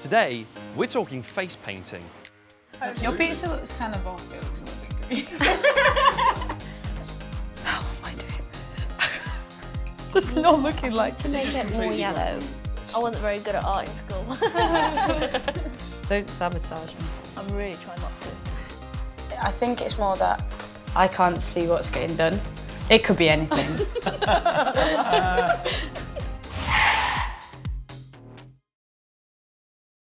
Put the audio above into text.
Today, we're talking face painting. Your pizza looks kind of off. It looks a little bit green. How am I doing this? Just not looking like To make it more yellow. I wasn't very good at art in school. Don't sabotage me. I'm really trying not to. I think it's more that I can't see what's getting done. It could be anything.